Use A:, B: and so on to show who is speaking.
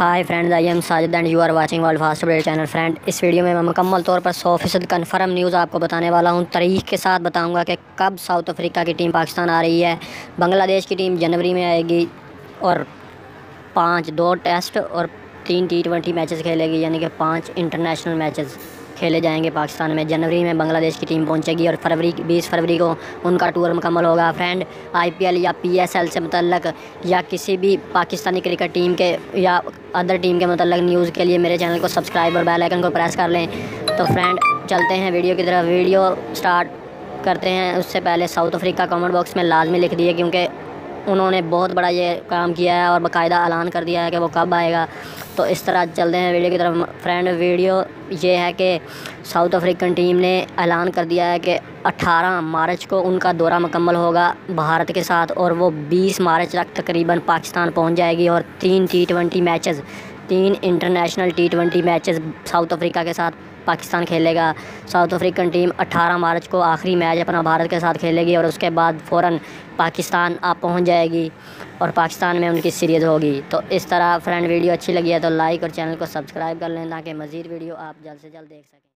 A: Hi friends I am Sajid and you are watching world fast update channel friend us video میں میں مکمل طور پر سو فیصد confirm news آپ کو بتانے والا ہوں تاریخ کے ساتھ بتاؤں گا کہ کب ساؤتھ افریقہ کی ٹیم پاکستان آ رہی ہے بنگلہ دیش کی ٹیم جنوری میں آئے گی اور پانچ دو ٹیسٹ اور تین ٹی ٹوینٹی میچز کھیلے گی یعنی کہ پانچ انٹرنیشنل میچز کھیلے جائیں گے پاکستان میں۔ جنوری میں بنگلہ دیش کی ٹیم پہنچے گی اور فروری، بیس فروری کو ان کا ٹور مکمل ہوگا۔ فرینڈ آئی پی ایل یا پی ایس ایل سے متعلق یا کسی بھی پاکستانی کرکٹ ٹیم کے یا ادر ٹیم کے متعلق نیوز کے لیے میرے چینل کو سبسکرائب اور بیل آئیکن کو پریس کر لیں۔ تو فرینڈ چلتے ہیں ویڈیو کی طرف۔ ویڈیو سٹارٹ کرتے ہیں، اس سے پہلے ساؤتھ افریقہ کامنٹ باکس میں لازمی لکھ دیے، کیونکہ انہوں نے بہت بڑا یہ کام کیا ہے اور باقاعدہ اعلان کر دیا ہے کہ وہ کب آئے گا۔ تو اس طرح چلتے ہیں ویڈیو کی طرف۔ فرینڈ، ویڈیو یہ ہے کہ ساؤتھ افریقن ٹیم نے اعلان کر دیا ہے کہ اٹھارہ مارچ کو ان کا دورہ مکمل ہوگا بھارت کے ساتھ اور وہ بیس مارچ تک تقریباً پاکستان پہنچ جائے گی اور تین ٹی ٹوینٹی میچز تین international T twenty matches South Africa کے ساتھ پاکستان کھیلے گا۔ ساؤتھ افریقن ٹیم اٹھارہ مارچ کو آخری میچ اپنا بھارت کے ساتھ کھیلے گی اور اس کے بعد فوراً پاکستان آپ پہنچ جائے گی اور پاکستان میں ان کی سیریز ہوگی۔ تو اس طرح فرینڈ ویڈیو اچھی لگی ہے تو لائک اور چینل کو سبسکرائب کر لیں تاکہ مزید ویڈیو آپ جلد سے جلد دیکھ سکیں۔